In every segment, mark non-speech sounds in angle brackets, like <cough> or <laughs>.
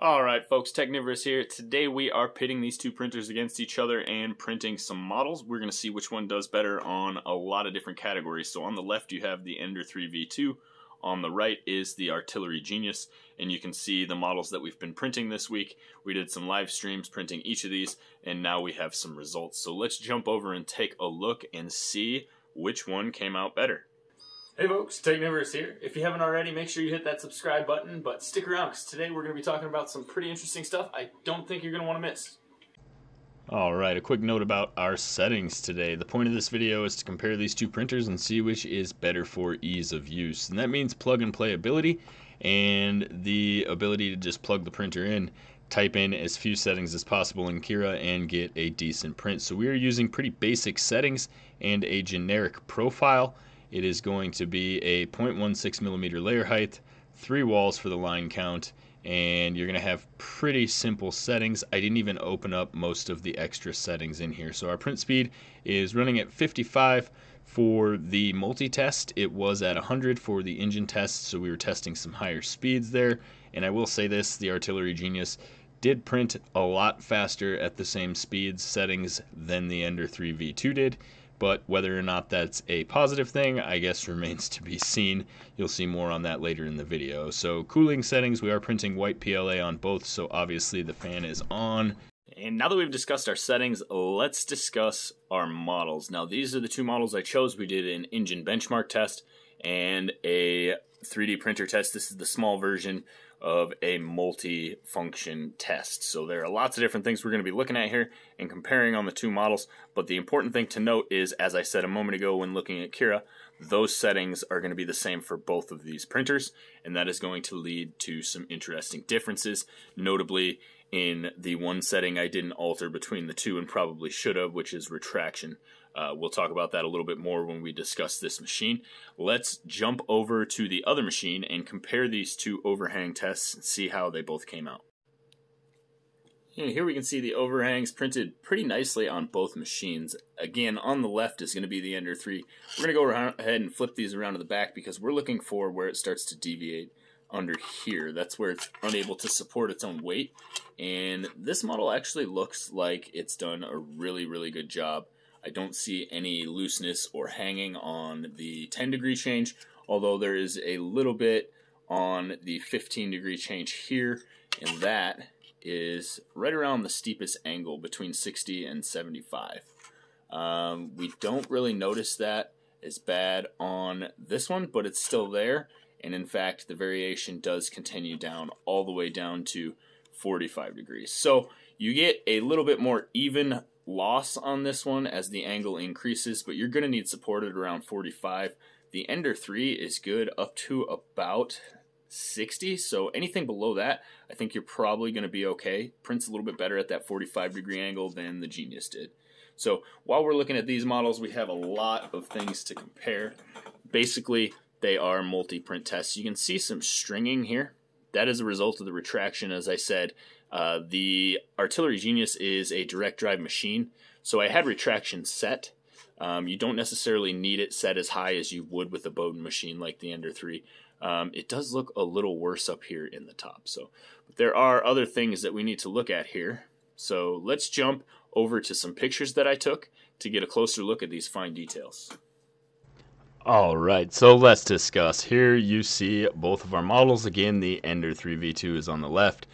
Alright folks, Technivorous here. Today we are pitting these two printers against each other and printing some models. We're going to see which one does better on a lot of different categories. So on the left you have the Ender 3 V2, on the right is the Artillery Genius, and you can see the models that we've been printing this week. We did some live streams printing each of these, and now we have some results. So let's jump over and take a look and see which one came out better. Hey folks, Technivorous here. If you haven't already, make sure you hit that subscribe button, but stick around because today we're going to be talking about some pretty interesting stuff I don't think you're going to want to miss. Alright, a quick note about our settings today. The point of this video is to compare these two printers and see which is better for ease of use. And that means plug and play ability and the ability to just plug the printer in, type in as few settings as possible in Cura and get a decent print. So we are using pretty basic settings and a generic profile it is going to be a 0.16 millimeter layer height, three walls for the line count, and you're going to have pretty simple settings. I didn't even open up most of the extra settings in here. So our print speed is running at 55 for the multi-test. It was at 100 for the engine test, so we were testing some higher speeds there. And I will say this, the Artillery Genius did print a lot faster at the same speeds settings than the Ender 3 V2 did but whether or not that's a positive thing, I guess <laughs> remains to be seen. You'll see more on that later in the video. So cooling settings, we are printing white PLA on both, so obviously the fan is on. And now that we've discussed our settings, let's discuss our models. Now these are the two models I chose. We did an engine benchmark test and a 3D printer test. This is the small version of a multi-function test. So there are lots of different things we're going to be looking at here and comparing on the two models. But the important thing to note is, as I said a moment ago when looking at Cura, those settings are going to be the same for both of these printers, and that is going to lead to some interesting differences, notably in the one setting I didn't alter between the two and probably should have, which is retraction. Uh, we'll talk about that a little bit more when we discuss this machine. Let's jump over to the other machine and compare these two overhang tests and see how they both came out. And here we can see the overhangs printed pretty nicely on both machines. Again, on the left is going to be the Ender 3. We're going to go ahead and flip these around to the back because we're looking for where it starts to deviate under here. That's where it's unable to support its own weight. And this model actually looks like it's done a really, really good job I don't see any looseness or hanging on the 10 degree change, although there is a little bit on the 15 degree change here, and that is right around the steepest angle between 60 and 75. Um, we don't really notice that as bad on this one, but it's still there. And in fact, the variation does continue down all the way down to 45 degrees. So you get a little bit more even loss on this one as the angle increases, but you're going to need support at around 45. The Ender 3 is good up to about 60, so anything below that, I think you're probably going to be okay. Prints a little bit better at that 45 degree angle than the Genius did. So while we're looking at these models, we have a lot of things to compare. Basically, they are multi-print tests. You can see some stringing here. That is a result of the retraction, as I said. Uh, the Artillery Genius is a direct drive machine, so I had retraction set. Um, you don't necessarily need it set as high as you would with a Bowden machine like the Ender 3. Um, it does look a little worse up here in the top. So but there are other things that we need to look at here. So let's jump over to some pictures that I took to get a closer look at these fine details. All right, so let's discuss. Here you see both of our models. Again, the Ender 3v2 is on the left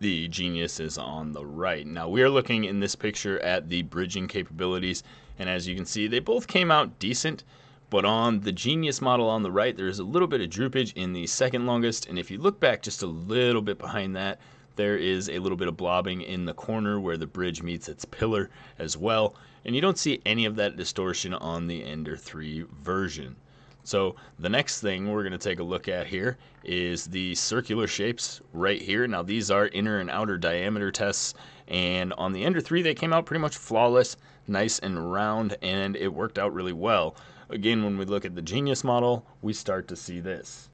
the Genius is on the right. Now we are looking in this picture at the bridging capabilities and as you can see they both came out decent but on the Genius model on the right there is a little bit of droopage in the second longest and if you look back just a little bit behind that there is a little bit of blobbing in the corner where the bridge meets its pillar as well and you don't see any of that distortion on the Ender 3 version. So the next thing we're going to take a look at here is the circular shapes right here. Now these are inner and outer diameter tests and on the Ender 3 they came out pretty much flawless, nice and round and it worked out really well. Again when we look at the Genius model we start to see this.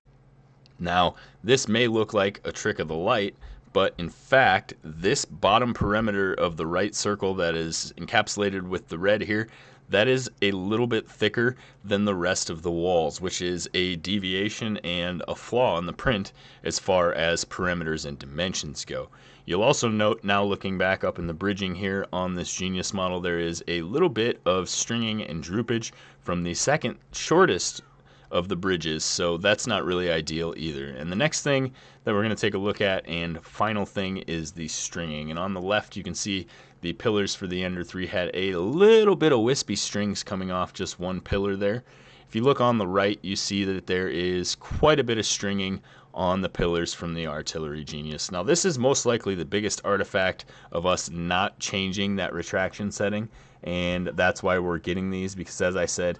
Now this may look like a trick of the light but in fact this bottom perimeter of the right circle that is encapsulated with the red here that is a little bit thicker than the rest of the walls, which is a deviation and a flaw in the print as far as perimeters and dimensions go. You'll also note now looking back up in the bridging here on this Genius model, there is a little bit of stringing and droopage from the second shortest of the bridges, so that's not really ideal either. And the next thing that we're going to take a look at and final thing is the stringing. And on the left you can see the pillars for the Ender 3 had a little bit of wispy strings coming off just one pillar there. If you look on the right, you see that there is quite a bit of stringing on the pillars from the Artillery Genius. Now this is most likely the biggest artifact of us not changing that retraction setting and that's why we're getting these because as I said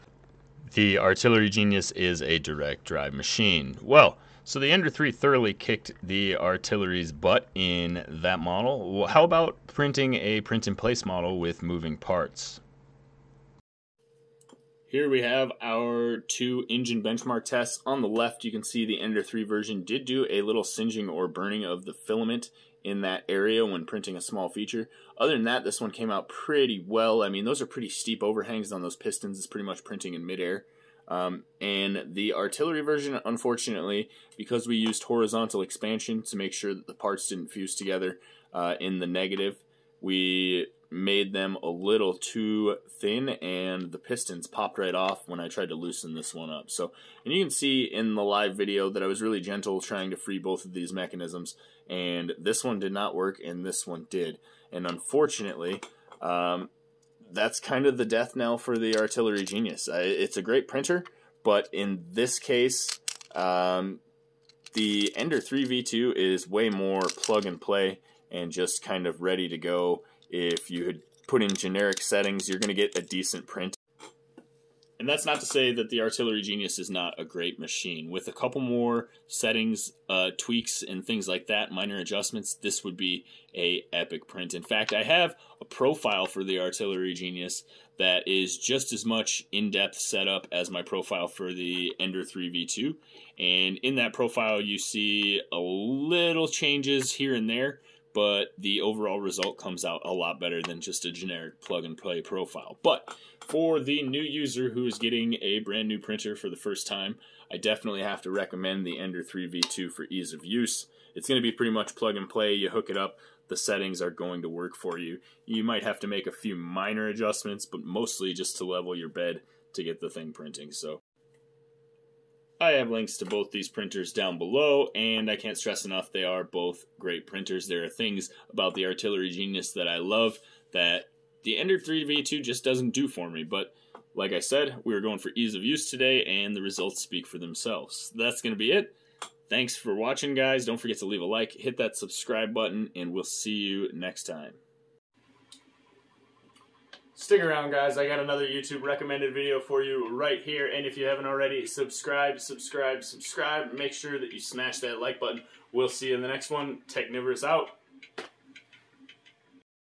the Artillery Genius is a direct drive machine. Well, so the Ender 3 thoroughly kicked the artillery's butt in that model. Well, how about printing a print in place model with moving parts? Here we have our two engine benchmark tests. On the left, you can see the Ender 3 version did do a little singeing or burning of the filament in that area when printing a small feature. Other than that, this one came out pretty well. I mean, those are pretty steep overhangs on those pistons. It's pretty much printing in midair. Um, and the artillery version, unfortunately, because we used horizontal expansion to make sure that the parts didn't fuse together uh, in the negative, we made them a little too thin and the pistons popped right off when I tried to loosen this one up. So, and you can see in the live video that I was really gentle trying to free both of these mechanisms and this one did not work and this one did. And unfortunately, um, that's kind of the death knell for the Artillery Genius. It's a great printer, but in this case, um, the Ender 3 V2 is way more plug and play and just kind of ready to go. If you had put in generic settings, you're going to get a decent print. And that's not to say that the Artillery Genius is not a great machine. With a couple more settings, uh, tweaks, and things like that, minor adjustments, this would be a epic print. In fact, I have a profile for the Artillery Genius that is just as much in-depth setup as my profile for the Ender 3 V2. And in that profile, you see a little changes here and there, but the overall result comes out a lot better than just a generic plug and play profile. But for the new user who is getting a brand new printer for the first time, I definitely have to recommend the Ender 3 V2 for ease of use. It's going to be pretty much plug and play. You hook it up, the settings are going to work for you. You might have to make a few minor adjustments, but mostly just to level your bed to get the thing printing. So I have links to both these printers down below, and I can't stress enough they are both great printers. There are things about the Artillery Genius that I love that the Ender 3 V2 just doesn't do for me, but like I said, we are going for ease of use today, and the results speak for themselves. That's going to be it. Thanks for watching, guys. Don't forget to leave a like, hit that subscribe button, and we'll see you next time. Stick around, guys. I got another YouTube recommended video for you right here. And if you haven't already, subscribe, subscribe, subscribe. Make sure that you smash that like button. We'll see you in the next one. Technivorous out.